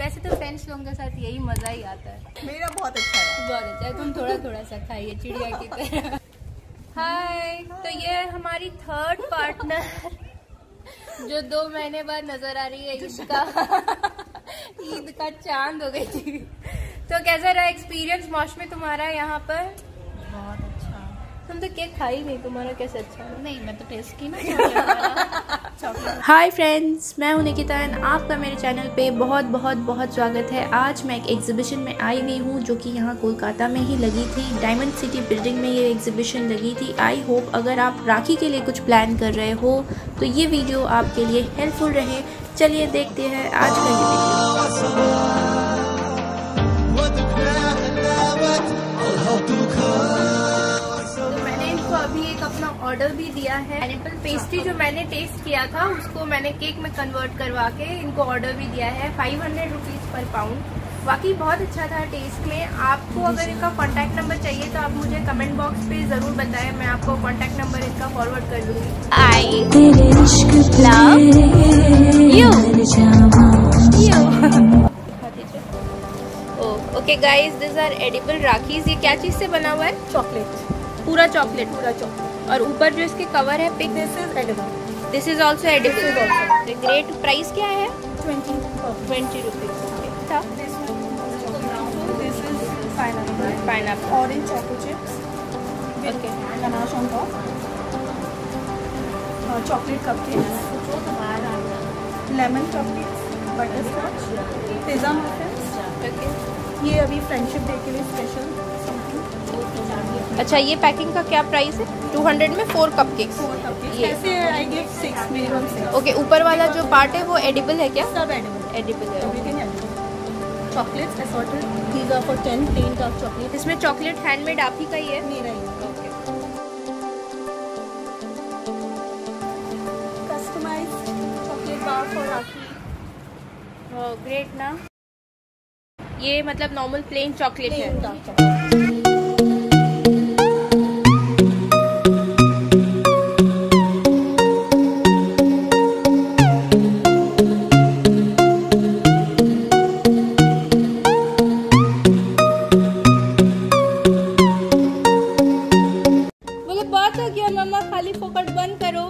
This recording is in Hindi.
वैसे तो फ्रेंड्स लोगों के साथ यही मज़ा ही आता है। मेरा बहुत अच्छा है। बहुत अच्छा है तुम थोड़ा थोड़ा सा खाइए चिड़िया की तरह। हाय तो ये हमारी थर्ड पार्टनर जो दो महीने बाद नज़र आ रही है इसका। ईद का चाँद हो गई थी। तो कैसा रहा एक्सपीरियंस मौसमी तुम्हारा यहाँ पर? बहुत अच्छा। तुम तो केक खाई नहीं तुम्हारा कैसे अच्छा? नहीं मैं तो टेस्ट की ना हाय फ्रेंड्स मैं हूँ निकिता एंड आपका मेरे चैनल पे बहुत बहुत बहुत स्वागत है। आज मैं एक एग्जीबिशन में आई हुई हूँ जो कि यहाँ कोलकाता में ही लगी थी। डायमंड सिटी बिल्डिंग में ये एग्जीबिशन लगी थी। आई होप अगर आप राखी के लिए कुछ प्लान कर रहे हो तो ये वीडियो आपके लिए हेल्पफुल रहे। चलिए देखते हैं आज का ये वीडियो ऑर्डर भी दिया है। एनिपल पेस्ट्री जो मैंने टेस्ट किया था उसको मैंने केक में कन्वर्ट करवा के इनको ऑर्डर भी दिया है five hundred rupees per pound बाकी बहुत अच्छा था टेस्ट में। आपको अगर इनका कॉन्टैक्ट नंबर चाहिए तो आप मुझे कमेंट बॉक्स पे ज़रूर बताएँ मैं आपको कॉन्टैक्ट नंबर इनका फॉरवर्ड कर दूँगी। आई okay guys this are edible rakhis ये क्या चीज़ से बना हुआ है? चॉकलेट पूरा चॉकलेट पूरा चॉकलेट और ऊपर जो इसके कवर है pick this is this is also edible great price क्या है? ट्वेंटी चॉकलेट कप के lemon chocolate butter scotch pizza ये अभी फ्रेंडशिप डे के लिए स्पेशल अच्छा ये पैकिंग का क्या प्राइस है? 200 में फोर कप केक्स ये। ओके ऊपर वाला जो पार्ट है वो एडिबल है क्या? सब एडिबल एडिबल है chocolates assorted these are for 10 plain dark chocolate इसमें चॉकलेट हैंडमेड आप ही का ही है? मेरा ही customise chocolate bar for rakhi great ना ये मतलब नॉर्मल प्लेन चॉकलेट है. आके मम्मा खाली फोकट बंद करो।